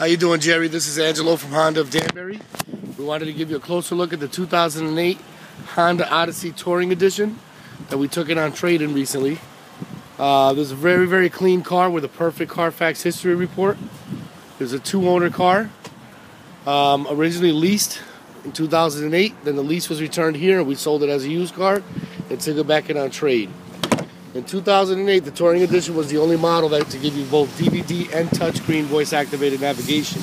How you doing, Jerry? This is Angelo from Honda of Danbury. We wanted to give you a closer look at the 2008 Honda Odyssey Touring Edition that we took it on trade-in recently. Uh, is a very, very clean car with a perfect Carfax history report. There's a two-owner car, um, originally leased in 2008. Then the lease was returned here, and we sold it as a used car and took it back in on trade. In 2008, the Touring Edition was the only model that to give you both DVD and touchscreen voice-activated navigation.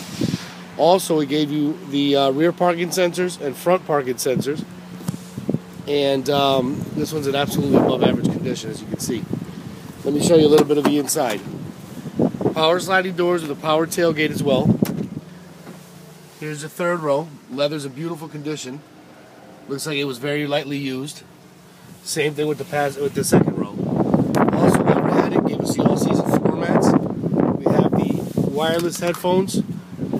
Also, it gave you the uh, rear parking sensors and front parking sensors. And um, this one's in absolutely above average condition, as you can see. Let me show you a little bit of the inside. Power sliding doors with a power tailgate as well. Here's the third row. Leather's in beautiful condition. Looks like it was very lightly used. Same thing with the pass with the second row. Also, while we had it, gave us the all-season floor mats. We have the wireless headphones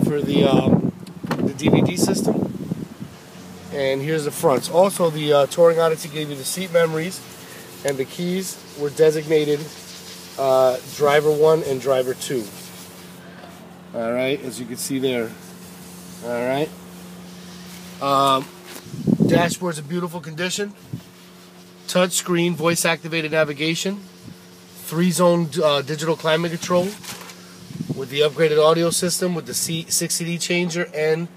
for the um, the DVD system. And here's the fronts. Also, the uh, Touring Odyssey gave you the seat memories, and the keys were designated uh, driver one and driver two. All right, as you can see there. All right. Um, dashboard's in beautiful condition Touchscreen, voice activated navigation, three zone uh, digital climate control with the upgraded audio system with the C 6 CD changer and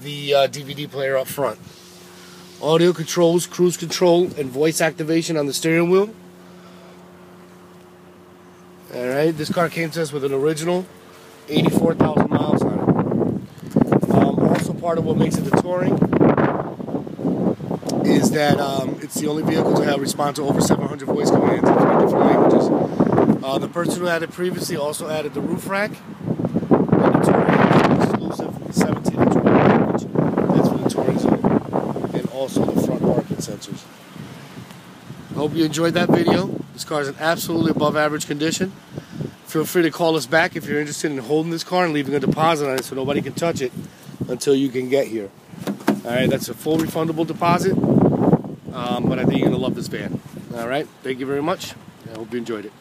the uh, DVD player up front. Audio controls, cruise control, and voice activation on the steering wheel. Alright, this car came to us with an original 84,000 miles on it. Um, also part of what makes it the Touring that um, it's the only vehicle to have respond to over 700 voice commands in three different languages. Uh, the person who had it previously also added the roof rack and the exclusive 17 inch package. That's for the. And also the front parking sensors. I hope you enjoyed that video. This car is in absolutely above average condition. Feel free to call us back if you're interested in holding this car and leaving a deposit on it so nobody can touch it until you can get here. All right, that's a full refundable deposit, um, but I think you're going to love this van. All right, thank you very much. I hope you enjoyed it.